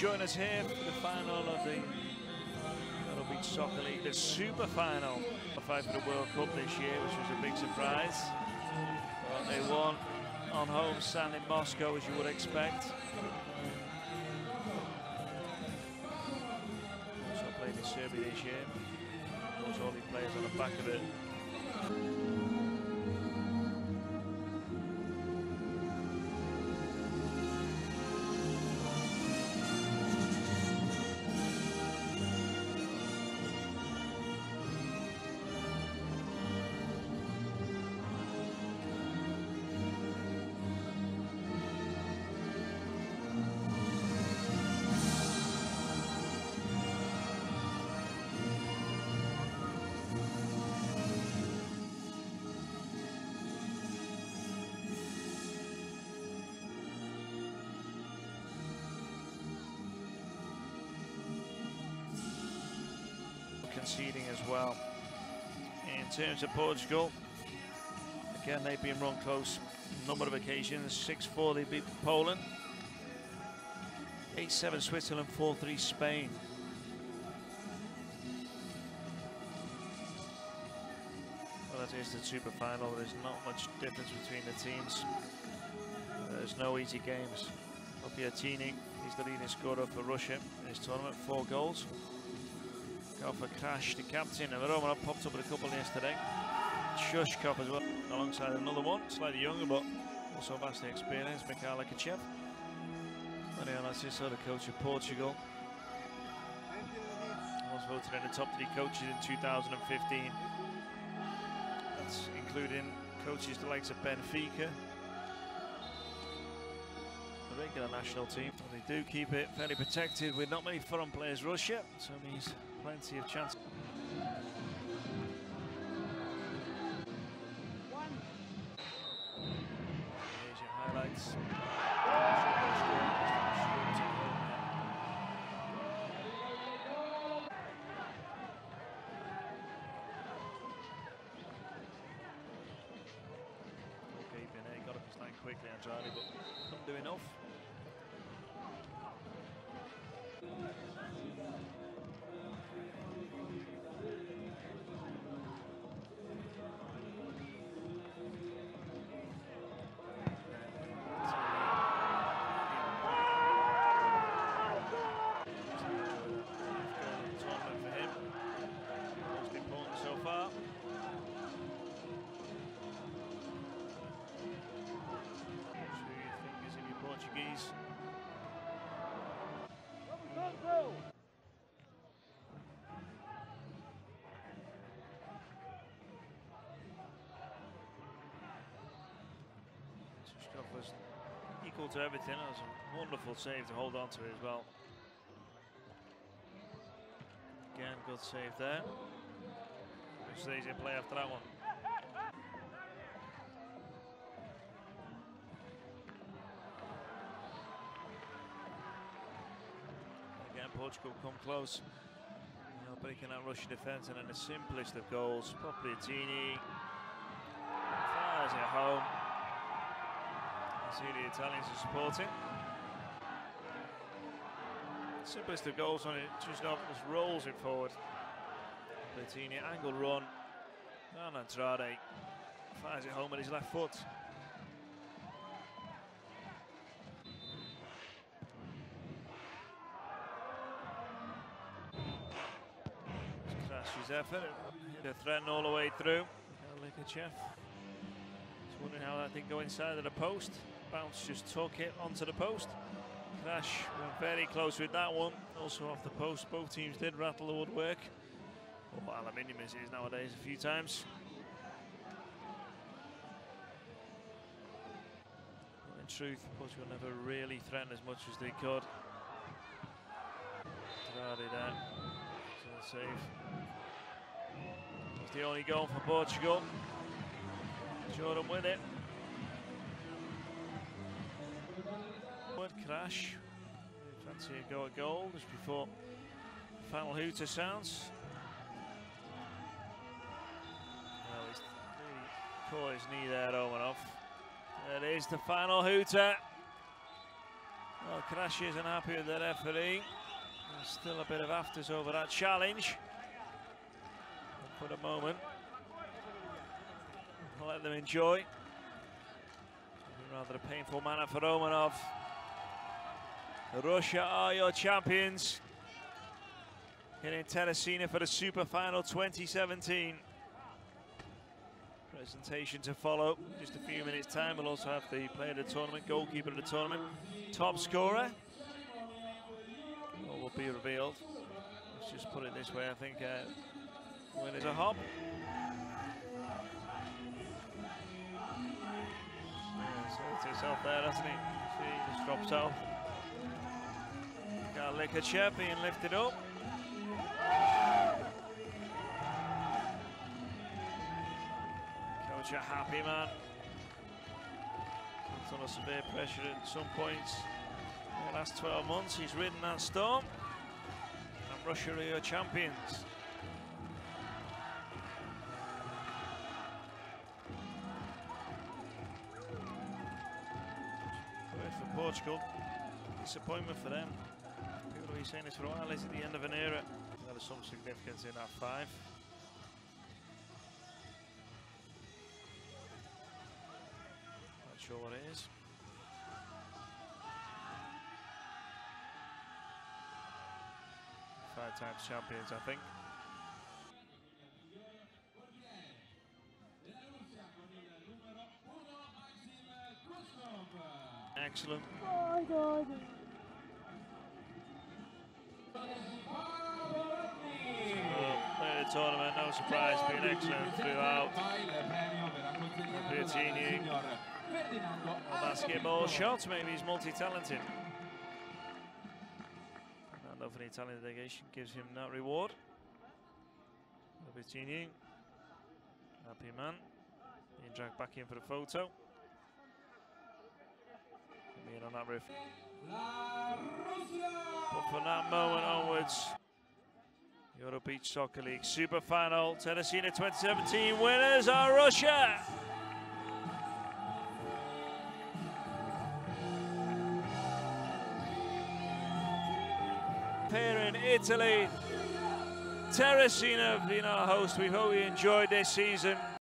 join us here for the final of the Battle Beach Soccer League, the super final of fight the World Cup this year, which was a big surprise. But they won on home stand in Moscow, as you would expect. Also played in Serbia this year. Course, all the players on the back of it. Conceding as well. In terms of Portugal, again they've been run close a number of occasions. 6-4 they beat Poland. 8-7 Switzerland, 4-3 Spain. Well that is the super final. There's not much difference between the teams. There's no easy games. Opiatini, he's the leading scorer for Russia in this tournament, four goals. Go for Crash, the captain, and Romanov popped up with a couple yesterday. Shushkov as well, alongside another one, slightly younger, but also vastly experienced, Mikhail Likhachev. Mario Narciso, the coach of Portugal. Was voted in the top three coaches in 2015. That's including coaches the likes of Benfica, the regular national team. They do keep it fairly protected with not many foreign players Russia, so means plenty of chance. Here's your highlights. Okay, Benet got up his line quickly, Andrade, but couldn't do enough. To everything. That was a wonderful save to hold on to as well. Again, good save there. Which stays in play after that one. Again, Portugal come close. You know, breaking that Russian defence and then the simplest of goals, Popliatini fires it home. See the Italians are supporting. Simplest of goals on it, not just rolls it forward. Platini angle run. And Andrade fires it home with his left foot. Crash's effort, the threat all the way through. Likhachev. Just wondering how that thing go inside of the post. Bounce just took it onto the post. Crash went very close with that one. Also off the post, both teams did rattle the woodwork. Oh, or aluminium is it is nowadays a few times. But in truth, Portugal never really threatened as much as they could. Andrade there. So save. It's the only goal for Portugal. Jordan with it. Crash. Fancy a go at goal just before final hooter sounds. Well, he's really caught his knee there, Romanov. That is the final hooter. Well, Karashi isn't happy with the referee. There's still a bit of afters over that challenge. For the moment, let them enjoy. Rather a painful manner for Romanov. Russia are your champions. Here in Terracina for the Super Final 2017. Presentation to follow. Just a few minutes time. We'll also have the player of the tournament, goalkeeper of the tournament, top scorer. All will be revealed. Let's just put it this way. I think uh, win is a hop. Yeah, so it's himself there, doesn't he? See, just drops off. Got Likhachev being lifted up. Coach a happy man. It's under severe pressure at some points. In the last 12 months, he's ridden that storm. And Russia are your champions. Great for Portugal. Disappointment for them. People have saying this for a while. Is it the end of an era? There is some significance in that five. Not sure what it is. Five times champions, I think. Excellent. Player of the tournament, no surprise, been excellent throughout. Bertini, basketball shots, maybe he's multi-talented. And for the Italian delegation gives him that reward. Bertini, happy man, being dragged back in for the photo. On that riff. But from that moment onwards, Euro Beach Soccer League Super Final, Terracina 2017 winners are Russia. Here in Italy, Terracina being our host. We hope you enjoyed this season.